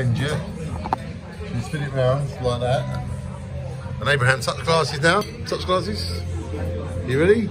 end. You spin it round like that. And Abraham, touch glasses now. Touch glasses. You ready?